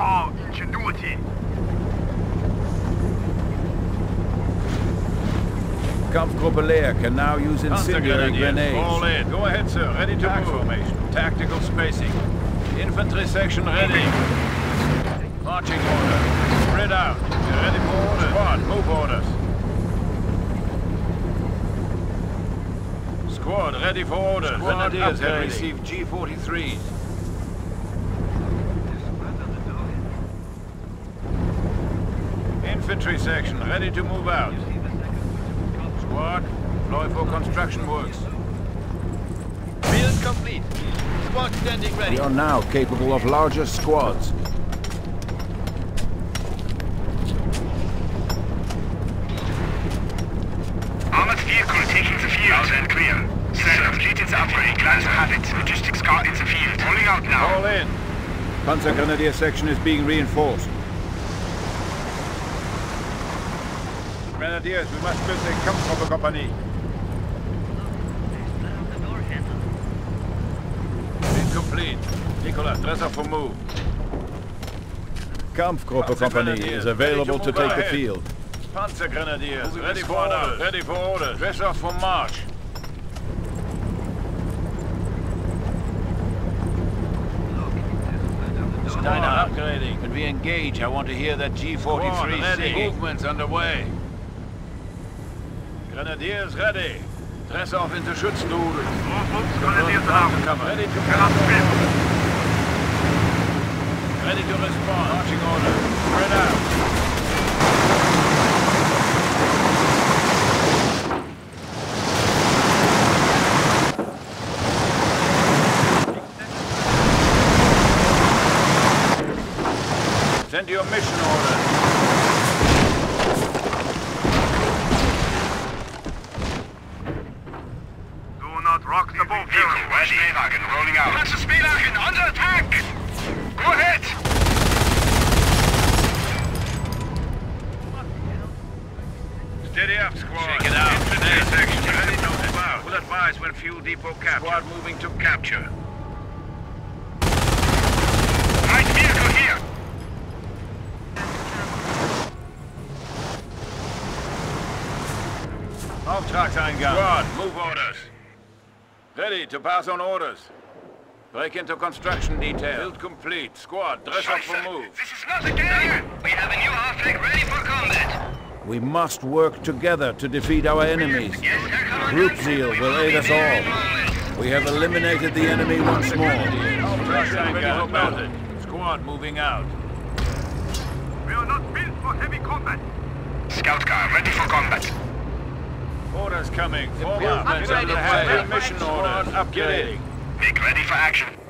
Oh, ingenuity. Kampfgruppe Leer can now use incendiary grenades. Fall in. Go ahead, sir. Ready to Attack move. formation. Tactical spacing. Infantry section ready. Marching order. Spread out. You're ready for orders. Squad, move orders. Squad, ready for orders. Squad Grenadiers have received G-43s. Infantry section, ready to move out. Squad, deploy for construction works. Field complete. Squad standing ready. We are now capable of larger squads. Armored vehicle taking the field. Out and clear. Sir, completed the upgrade. Glad to have it. Logistics car in the field. Pulling out now. All in. Panzer Grenadier section is being reinforced. Grenadiers, we must build a Kampfgruppe Company. Incomplete. Nicolas, dress up for move. Kampfgruppe Company is available to, to take ahead. the field. Panzer Grenadiers, ready for orders. Ready for orders. Dress off for march. Steiner upgrading. When we engage, I want to hear that G-43 Movements underway. Grenadiers ready. Dress off into Schützenrudel. Grenadiers are Ready to Ready to respond. Marching order. Spread out. Up, squad. Shake it out. Infantry Hey. section, ready to move out. Will advise when fuel depot captured. Squad moving to capture. Light vehicle here! Auftragseingang. Squad, move orders. Ready to pass on orders. Break into construction detail. Build complete. Squad, dress up for move. This is not a game! We have a new half-track ready for combat. We must work together to defeat our enemies. Yes, sir, Commander. Group zeal will aid us all. We have eliminated the enemy once more. Auftragseingang mounted. Squad moving out. We are not built for heavy combat! Scout car ready for combat. Orders coming. Form up. Upgrade Get it. underway. Mission orders. Upgrading. Make ready for action. We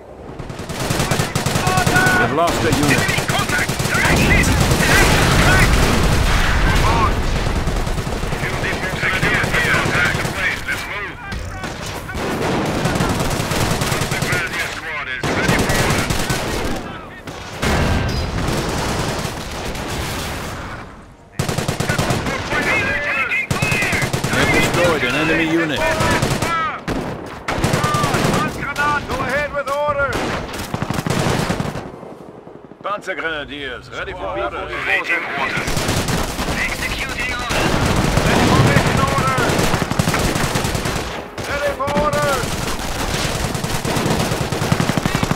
have lost a unit. Enemy contact! Directly! Attack! Grenadiers here. Attack in place. Let's move. The Grenadier squad is ready for orders. Taking fire! We have destroyed an enemy unit. Go ahead with orders. Panzer Grenadiers, ready for orders. Waiting orders. Executing orders. Ready for mission orders. Ready for orders.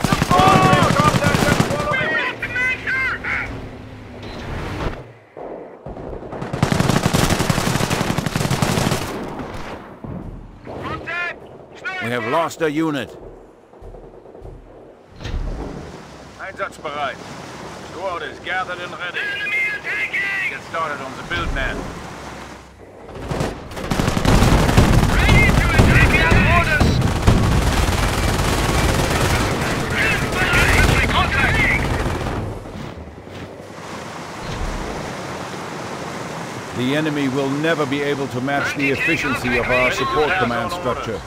Support! Contact and follow me. We have lost a unit. Einsatzbereit. Gathered and ready. Enemy attacking! Get started on the build man. Ready to attack! orders! Infantry contacting! The enemy will never be able to match the efficiency of our support command structure.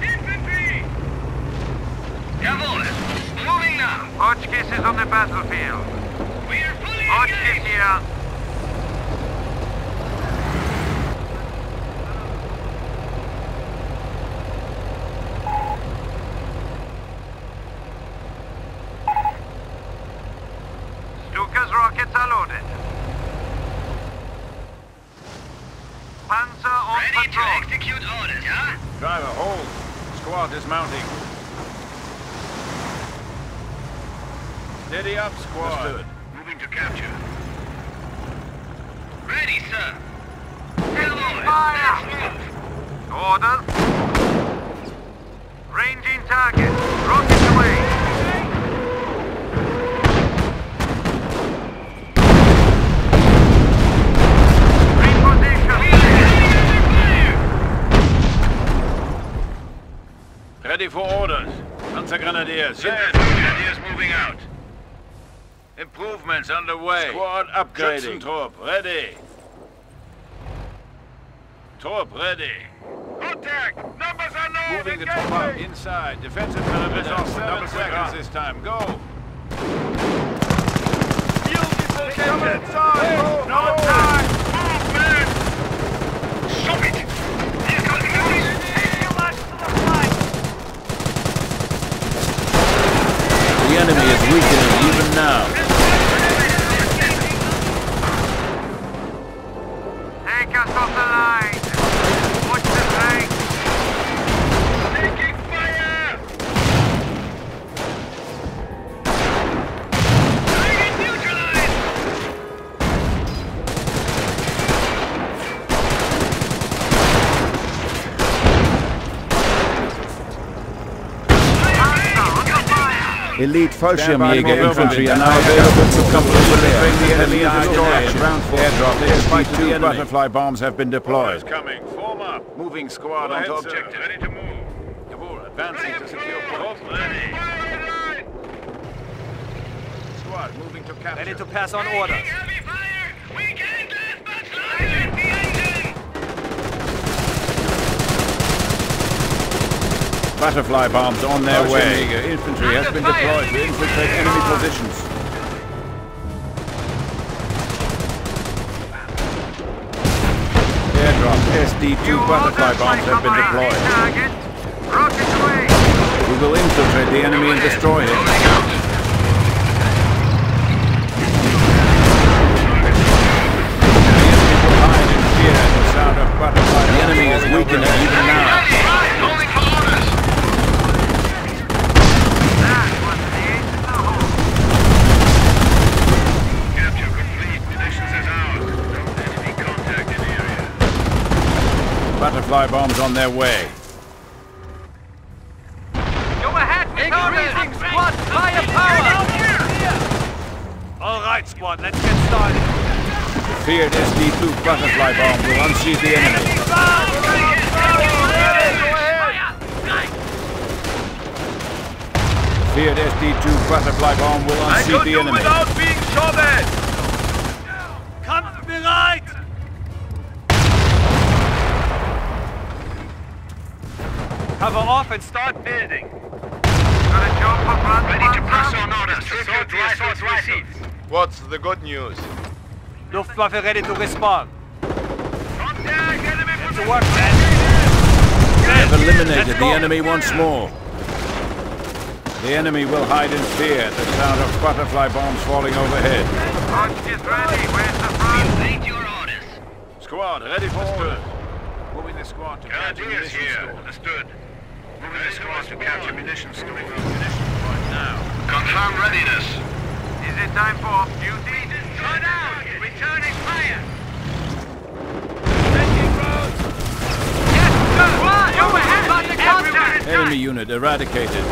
Infantry! Hotchkiss is on the battlefield. We're fully Hotchkiss engaged! here. Up, squad. Understood. Moving to capture. Ready, sir. Cavalry, let's move. Order. Ranging target. Rockets away. Ready for orders. Panzergrenadiers, Send set. Grenadiers moving out. Improvements underway. Squad upgrading. Schützentrupp, ready. Trupp, ready. Contact! Numbers are low! Moving the troop up inside. Defensive perimeter. off, Seven double seconds this time. Go. No time! Move, man! Stop it! Here comes the The enemy is weakening even now. Elite Standby Fallschirmjäger infantry are now available to come to the Bring the enemy enemy into action. Ground force Airdrop airdrop fight to the SD-2 butterfly bombs have been deployed. coming. Form up. Moving squad Go ahead, onto sir. objective. Ready to move. Kabul advancing to secure Trupp, point. ready. Squad moving to capture. Ready to pass on orders. Butterfly bombs on their way. Fallschirmjäger Infantry has been deployed to infiltrate enemy positions. Airdrop SD-2 butterfly bombs have been deployed. Target. Rockets away. We will infiltrate the enemy and destroy him. Hide in fear at the sound of butterfly. The enemy is weakening even now. Calling for orders. That was the ace in the hole. Capture complete. Munitions is out. No enemy contact in area. Butterfly bombs on their way. Go ahead with Increasing orders. squad firepower! All right, squad, let's get started. The feared SD-2 butterfly bomb will unseat the enemy. Feared SD-2 butterfly bomb will unseat the enemy. being shot at! Off and start building. Got a job for Franz Ready to press on orders. Tribute the assault received. What's the good news? Luftwaffe ready to respond. Contact enemy Get to work, man. They have eliminated the enemy once more. The enemy will hide in fear at the sound of butterfly bombs falling overhead. Punch is ready. Where's the front? Await your orders. Squad, ready for orders. Moving the squad to capture Grenadiers here. store. Understood. Moving the squad to capture munitions store. Munition point now. Confirm readiness. Is it time for off-duty? Slow down. Returning fire. Go ahead. About to contact. Enemy unit eradicated.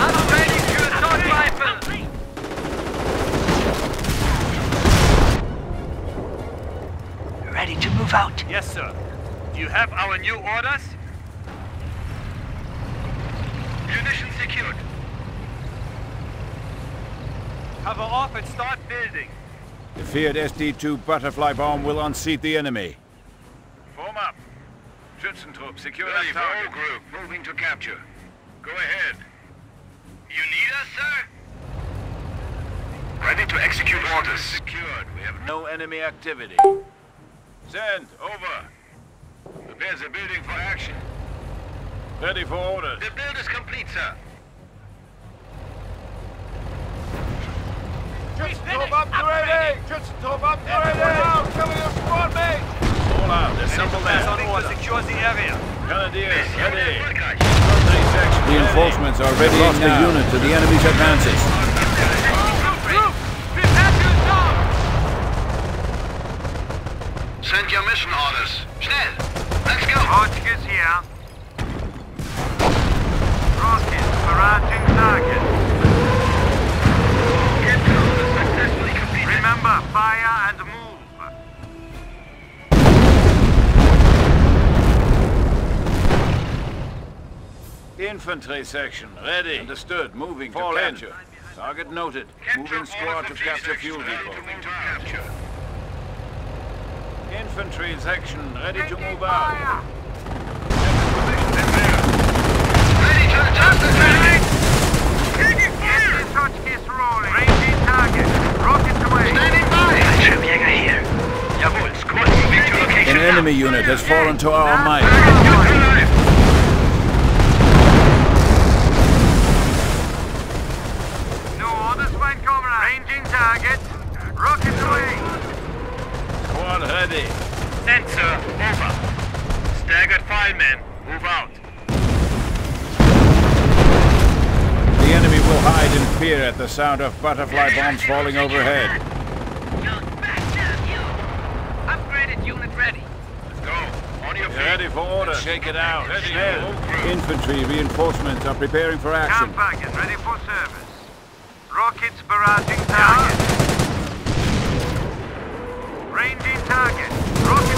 I'm ready for assault rifle. Ready to move out. Yes, sir. Do you have our new orders? Munitions secured. Cover off and start building. The feared SD-2 butterfly bomb will unseat the enemy. Form up. Schützentrupp, secure Ready that for all target. group. Moving to capture. Go ahead. You need us, sir? Ready to execute orders. Secured. We have No enemy activity. Send. over. Prepare the building for action. Ready for orders. The build is complete, sir. All out. Assemble Pass on that. order. Secure the area. Grenadiers, ready. Infantry section Reinforcements are ready. Lost a unit to the enemy's advances. Go. Hotchkiss here. Rocket, barraging target. Get down. Successfully completed. Remember, fire and move. Infantry section, ready. Understood. Moving Fall to capture. Target noted. Moving squad to capture fuel depot. Moving to capture. Infantry section, ready to Taking move fire. out. Ready to adjust the turret. Taking fire. Get this Hotchkiss rolling. Ranging target. Rockets away. Standing by. Fallschirmjäger here. Jawohl. Squad moving to location An enemy unit has fallen to our might. Neutralized. No orders, fine comrade. Ranging target. Rockets away. Squad ready. Sensor, over. Staggered firemen, move out. The enemy will hide in fear at the sound of butterfly bombs falling overhead. Upgraded unit ready. Go. On your Get feet. ready for order. Shake it out. Ready. Schnell. Infantry reinforcements are preparing for action. Camp wagon ready for service. Rockets barraging target. Ranging target. Rockets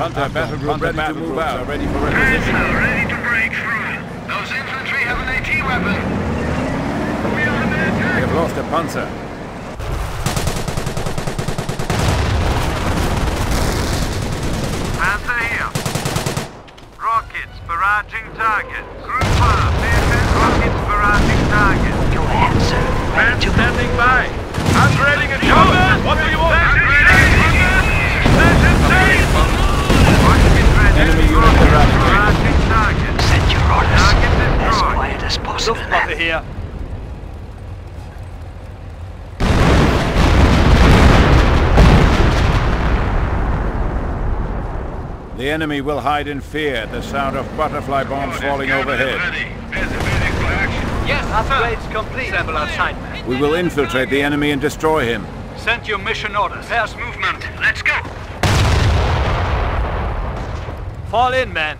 Hunter battle group ready to move out. Ready for requisition. Panzer ready to break through. Those infantry have an AT weapon. We are under We have lost a panzer. Panther here. Rockets barraging target. Group up. Rockets barraging target. Go ahead, sir. Ready to move. Standing by. Upgrading and combat. What do you want? Rockets ready. Enemy unit Rockets barraging. barraging target. Send your orders. As quiet as possible, man. here. The enemy will hide in fear at the sound of butterfly bombs falling overhead. Yes, upgrades complete. Assemble outside. We will infiltrate the enemy and destroy him. Send your mission orders. Pairs movement. Let's go. Fall in, man.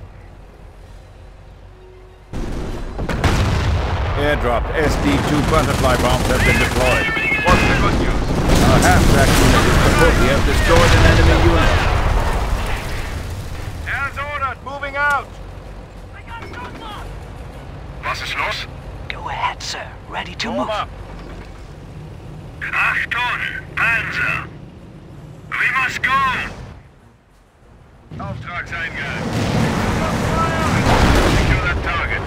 Airdropped SD-2 butterfly bombs have been deployed. What's the good news? Our half-track unit is kaput. We have destroyed an enemy unit. Hands ordered. Moving out. Was ist los? Go ahead, sir. Ready to Warm move. up. Achtung, Panzer. We must go. Auftragseingang. Secure that target.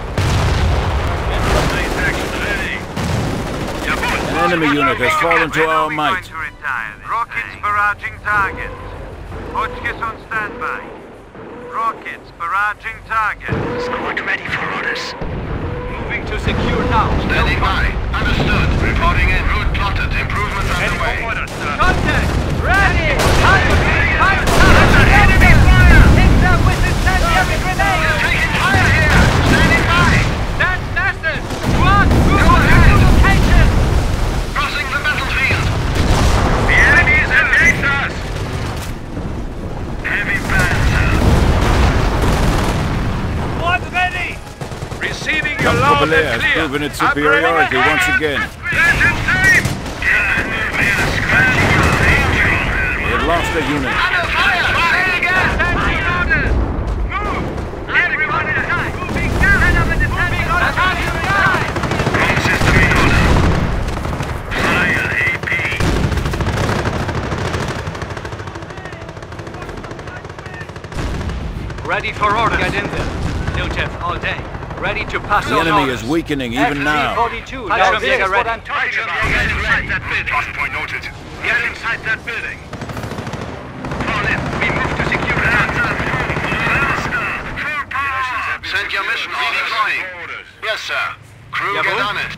Infantry section ready. Jawohl. An enemy unit has fallen to our When might. to Rockets thing? barraging target. Hotchkiss on standby. Rockets barraging target. Squad ready for orders. Moving to secure now. Standing by. Understood. Reporting in. Route plotted. Improvements Ready underway. for orders, sir. Contact. Ready. Fire. Enemy fire. Take them with incendiary grenade. Receiving your Jacques loud Belair and has proven its superiority once again. Let. We have lost a unit. Fire. Say again. Sending orders. Move. Everyone inside. Moving down. Send up a descending on target. Wrong system in order. Fire AP. Ready for orders. Get in there. No Jeff, all day. Ready to pass The enemy orders. is weakening even now. FV-42, now Jäger ready. Get inside that building. Lost point noted. Get inside that building. Fall in. We move to secure it. Send your mission orders. Yes, sir. Crew, get on it.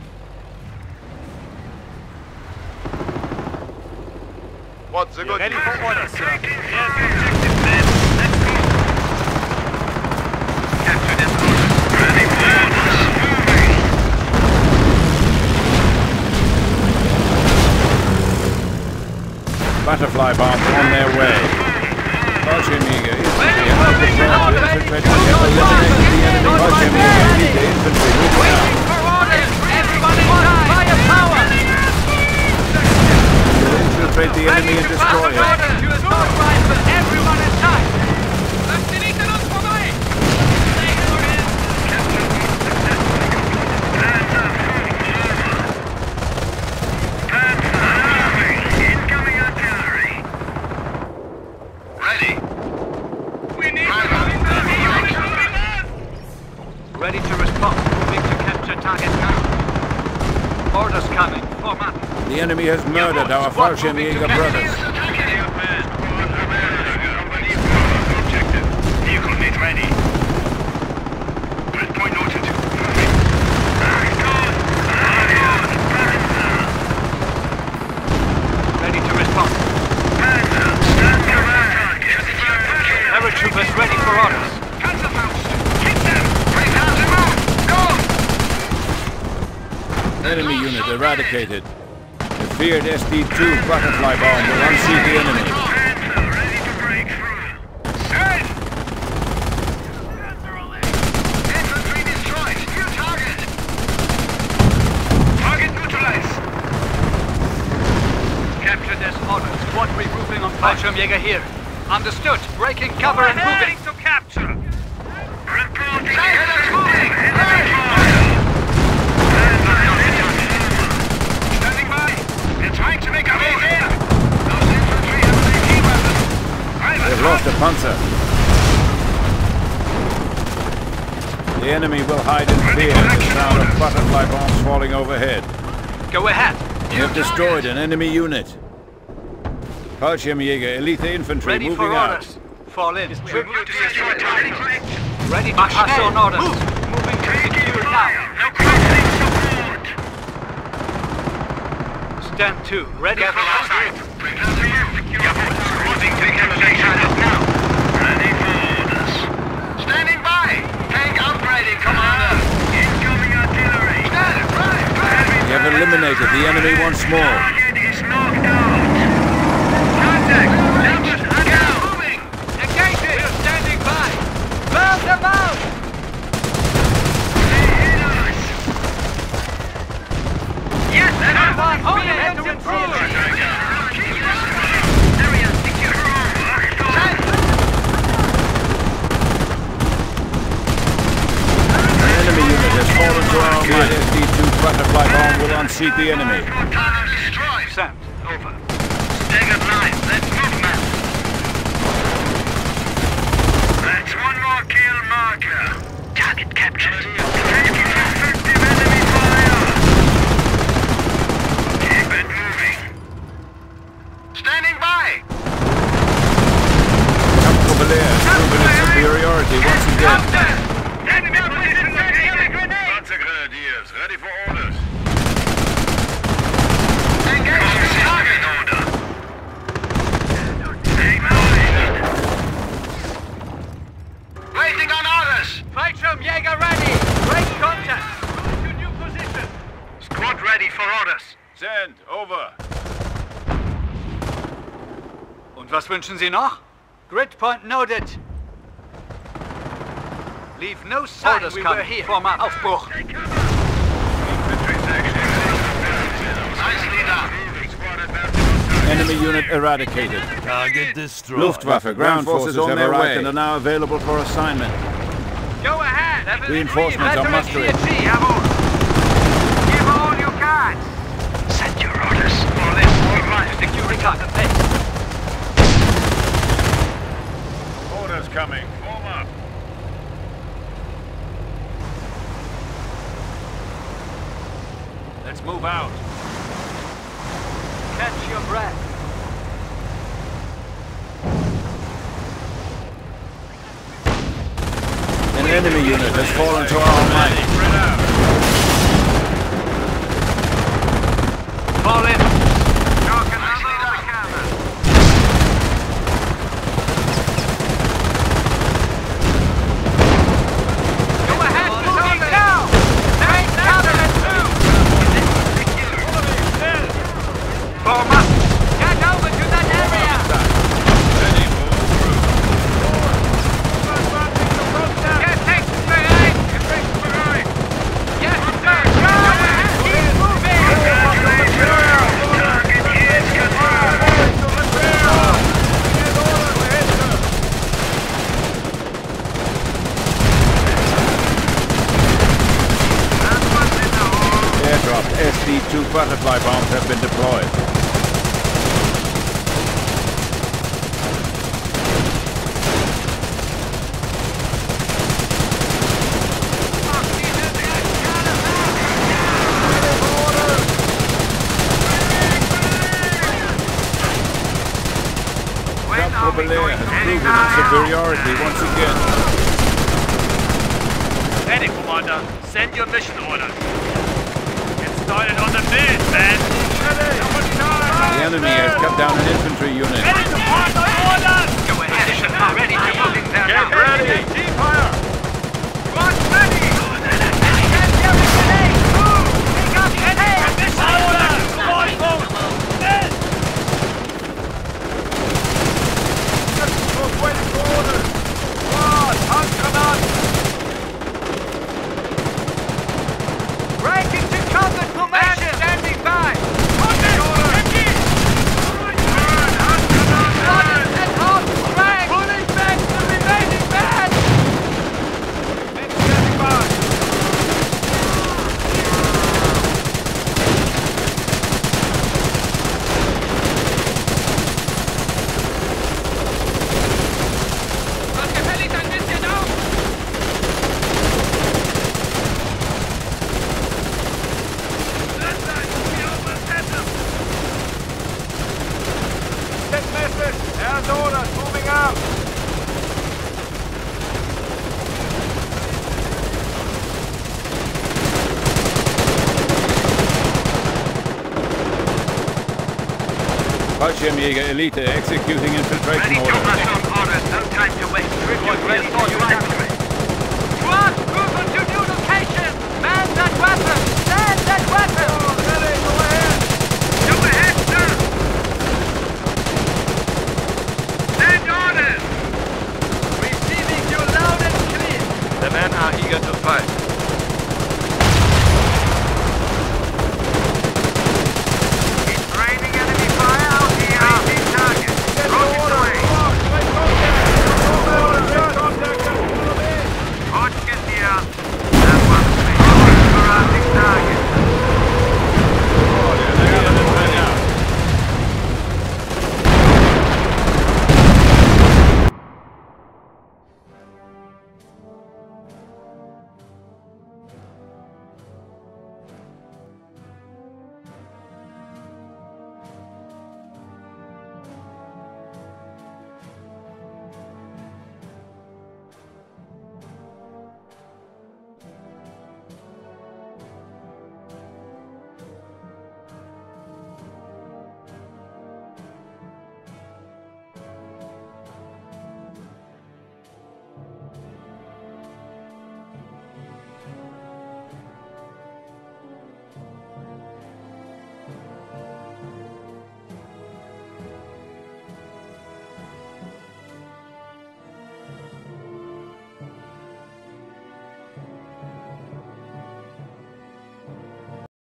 What's the good Ready for orders, sir. Capture this order. Ready for orders. Butterfly bombs on their way. Fallschirmjäger, infantry, and the patrol to infiltrate the hill, eliminating the enemy. Fallschirmjäger, infantry, moving out. For orders! Everyone inside! Firepower! Will infiltrate the enemy and destroy it. Everyone inside! Incoming artillery. Ready. We need Ready to respond. Moving to capture target now. Orders coming. Form up. Enemy has murdered our Fallschirmjäger brothers. Objective. Vehicle mate ready. Grid point noted. Ready to respond. Paratroopers ready for orders. Enemy unit eradicated. The feared SD-2 butterfly bomb will unseat the enemy. Ready to break through. Send! Infantry destroyed. New target. Target neutralized. Capture this order. Squad regrouping on Fallschirmjäger here. Understood. Breaking cover and moving. to capture. Reporting. Enemy moving. Enemy Standing by. They're trying to make a move here. Those infantry have AT weapons. They've lost a panzer. The enemy will hide in fear at the sound of butterfly bombs falling overhead. Go ahead. You have destroyed an enemy unit. Fallschirmjäger, elite infantry Ready moving for out. orders. Fall in. Tribute to secure target. Ready to pass on orders. Moving to secure now. No closing support. Stand to. Ready for orders. Moving to capture now. Ready for orders. Standing by. Tank upgrading, Commander. Incoming artillery. Stand by. We have eliminated the enemy once more. Target is knocked out. Contact. Numbers are now. Moving. Engage it! We're standing by! Burn them out! Yes, Come on, hold it into intrude! Area secure. An enemy unit has fallen to our might. SD-2 butterfly bomb the enemy. Send. Over. Staggered line. Let's move, man. That's one more kill marker. Target captured. Taking effective enemy fire. Keep it moving. Standing by. Campo Belair has proven its superiority once again. Enemy position located. Panzer Grenadiers, ready for orders. Engage target order. Acknowledged. Waiting on orders. Fallschirmjäger ready! Break contact! Move to new position! Squad ready for orders. Send, over. Und was wünschen Sie noch? Grid point noted. Leave no sign Orders we were here. Form up. Aufbruch. Enemy unit eradicated. Target destroyed. Luftwaffe ground forces have arrived and are now available for assignment. Go ahead! Reinforcements are mustering. incoming. Form up. Let's move out. Catch your breath. An enemy unit has fallen to our might. once again. Ready, Commander. Send your mission order. Get started on the mid, man. The enemy has cut down an infantry unit. Ready to order. on orders! Go ahead, ready to moving Get ready! Elite executing infiltration order.